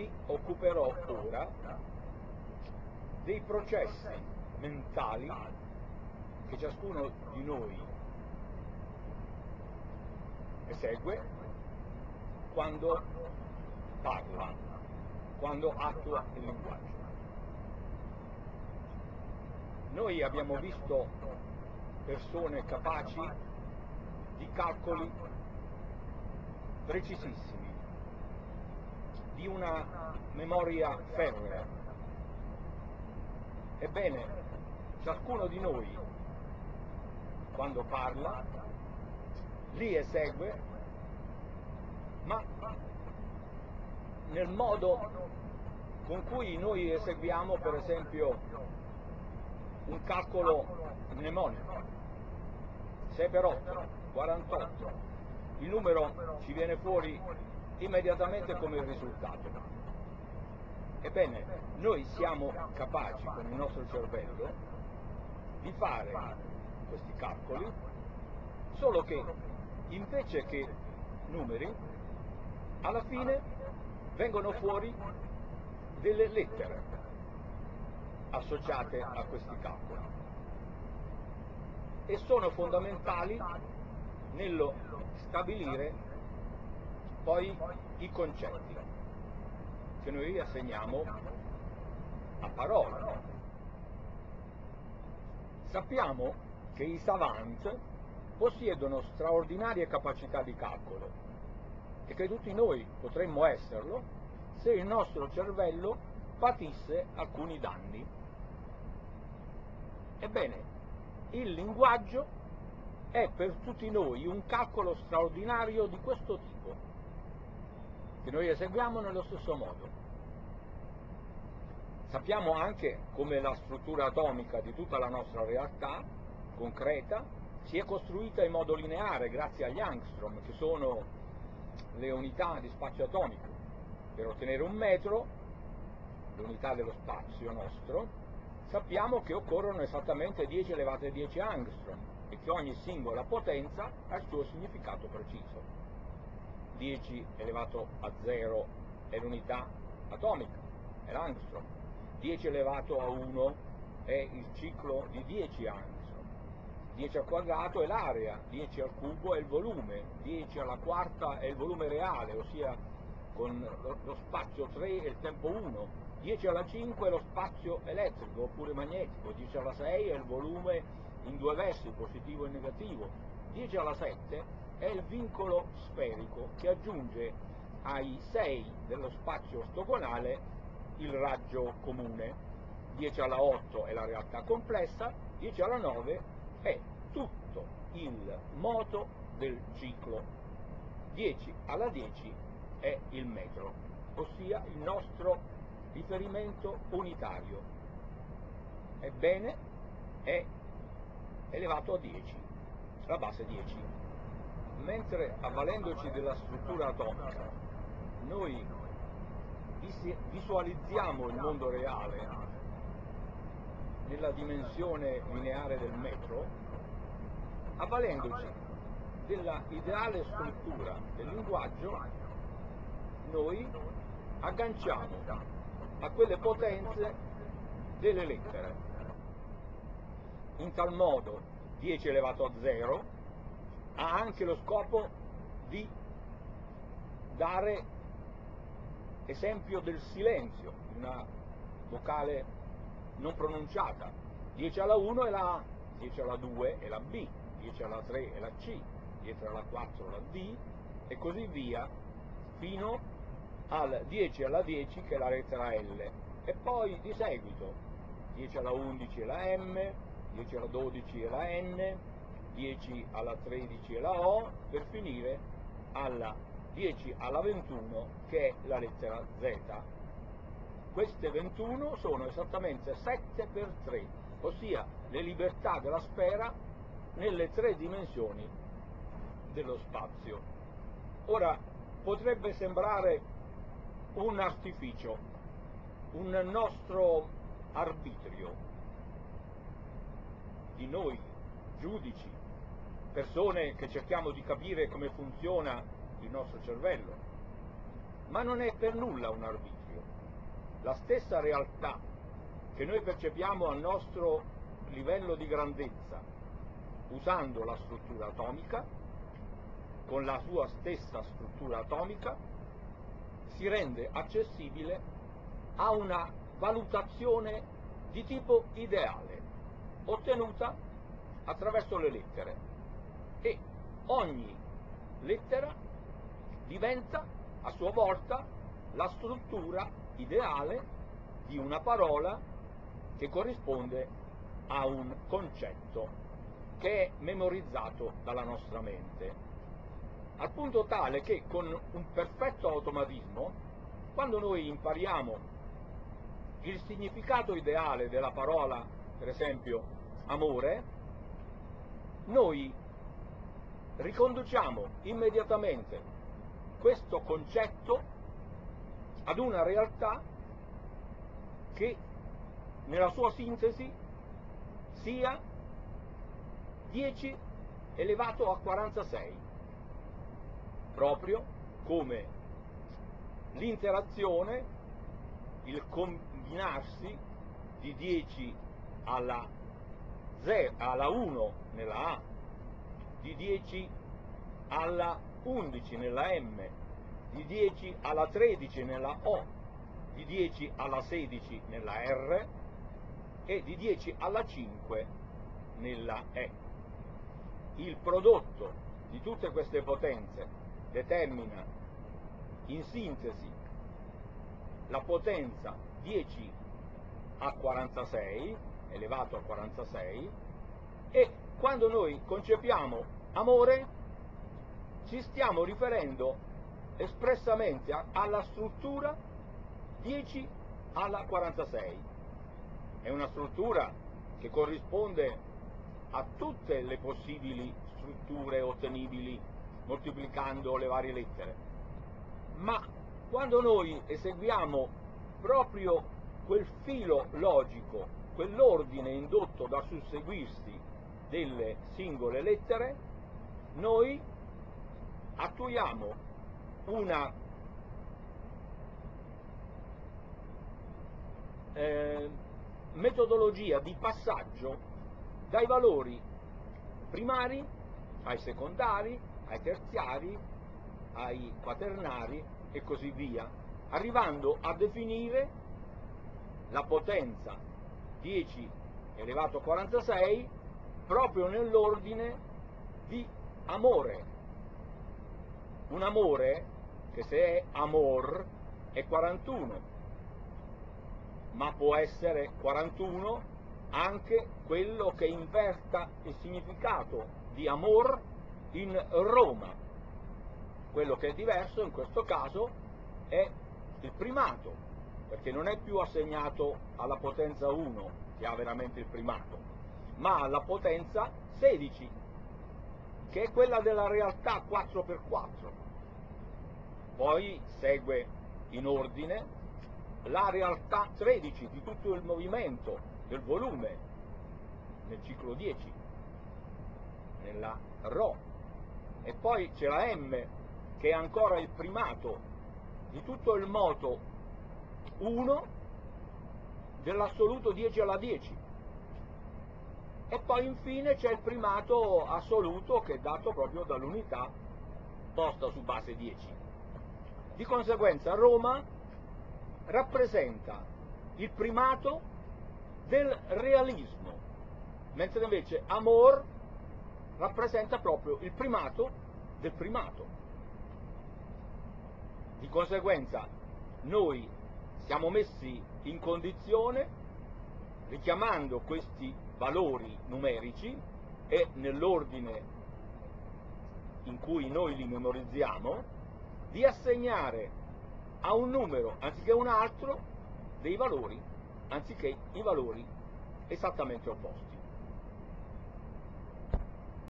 mi occuperò ora dei processi mentali che ciascuno di noi esegue quando parla, quando attua il linguaggio. Noi abbiamo visto persone capaci di calcoli precisissimi, di una memoria ferrea. Ebbene, ciascuno di noi, quando parla, li esegue, ma nel modo con cui noi eseguiamo, per esempio, un calcolo mnemonico. 6 per 8, 48. Il numero ci viene fuori immediatamente come risultato. Ebbene, noi siamo capaci con il nostro cervello di fare questi calcoli, solo che invece che numeri, alla fine vengono fuori delle lettere associate a questi calcoli e sono fondamentali nello stabilire poi i concetti che noi assegniamo a parole. Sappiamo che i savant possiedono straordinarie capacità di calcolo e che tutti noi potremmo esserlo se il nostro cervello patisse alcuni danni. Ebbene, il linguaggio è per tutti noi un calcolo straordinario di questo tipo, che noi eseguiamo nello stesso modo. Sappiamo anche come la struttura atomica di tutta la nostra realtà concreta si è costruita in modo lineare grazie agli angstrom, che sono le unità di spazio atomico. Per ottenere un metro, l'unità dello spazio nostro, sappiamo che occorrono esattamente 10 elevate a 10 angstrom e che ogni singola potenza ha il suo significato preciso. 10 elevato a 0 è l'unità atomica, è l'angstrom. 10 elevato a 1 è il ciclo di 10 angstrom. 10 al quadrato è l'area, 10 al cubo è il volume, 10 alla quarta è il volume reale, ossia con lo spazio 3 e il tempo 1, 10 alla 5 è lo spazio elettrico oppure magnetico, 10 alla 6 è il volume in due versi, positivo e negativo, 10 alla 7 è il vincolo sferico che aggiunge ai 6 dello spazio stogonale il raggio comune, 10 alla 8 è la realtà complessa, 10 alla 9 è tutto il moto del ciclo. 10 alla 10 è il metro, ossia il nostro riferimento unitario. Ebbene, è elevato a 10, la base 10. Mentre avvalendoci della struttura atomica, noi visualizziamo il mondo reale nella dimensione lineare del metro, avvalendoci della ideale struttura del linguaggio, noi agganciamo a quelle potenze delle lettere. In tal modo 10 elevato a 0 ha anche lo scopo di dare esempio del silenzio, una vocale non pronunciata. 10 alla 1 è la A, 10 alla 2 è la B, 10 alla 3 è la C, 10 alla 4 la D e così via fino al 10 alla 10 che è la lettera L e poi di seguito 10 alla 11 è la M, 10 alla 12 è la N, 10 alla 13 è la O per finire alla 10 alla 21 che è la lettera Z queste 21 sono esattamente 7 per 3, ossia le libertà della sfera nelle tre dimensioni dello spazio. Ora, potrebbe sembrare un artificio, un nostro arbitrio di noi, giudici, persone che cerchiamo di capire come funziona il nostro cervello, ma non è per nulla un arbitrio la stessa realtà che noi percepiamo al nostro livello di grandezza usando la struttura atomica, con la sua stessa struttura atomica, si rende accessibile a una valutazione di tipo ideale, ottenuta attraverso le lettere. E ogni lettera diventa a sua volta la struttura ideale di una parola che corrisponde a un concetto che è memorizzato dalla nostra mente, al punto tale che con un perfetto automatismo, quando noi impariamo il significato ideale della parola, per esempio amore, noi riconduciamo immediatamente questo concetto ad una realtà che nella sua sintesi sia 10 elevato a 46, proprio come l'interazione, il combinarsi di 10 alla, 0, alla 1 nella A, di 10 alla 11 nella M, di 10 alla 13 nella O, di 10 alla 16 nella R e di 10 alla 5 nella E. Il prodotto di tutte queste potenze determina in sintesi la potenza 10 a 46 elevato a 46 e quando noi concepiamo amore ci stiamo riferendo espressamente alla struttura 10 alla 46 è una struttura che corrisponde a tutte le possibili strutture ottenibili moltiplicando le varie lettere. Ma quando noi eseguiamo proprio quel filo logico, quell'ordine indotto dal susseguirsi delle singole lettere, noi attuiamo una eh, metodologia di passaggio dai valori primari ai secondari, ai terziari, ai quaternari e così via, arrivando a definire la potenza 10 elevato a 46 proprio nell'ordine di amore. Un amore che se è amor è 41, ma può essere 41 anche quello che inverta il significato di amor in Roma. Quello che è diverso in questo caso è il primato, perché non è più assegnato alla potenza 1, che ha veramente il primato, ma alla potenza 16, che è quella della realtà 4x4. Poi segue in ordine la realtà 13 di tutto il movimento del volume nel ciclo 10, nella Rho, e poi c'è la M che è ancora il primato di tutto il moto 1 dell'assoluto 10 alla 10. E poi infine c'è il primato assoluto che è dato proprio dall'unità posta su base 10. Di conseguenza Roma rappresenta il primato del realismo, mentre invece amor rappresenta proprio il primato del primato. Di conseguenza noi siamo messi in condizione, richiamando questi valori numerici e nell'ordine in cui noi li memorizziamo, di assegnare a un numero anziché un altro dei valori anziché i valori esattamente opposti.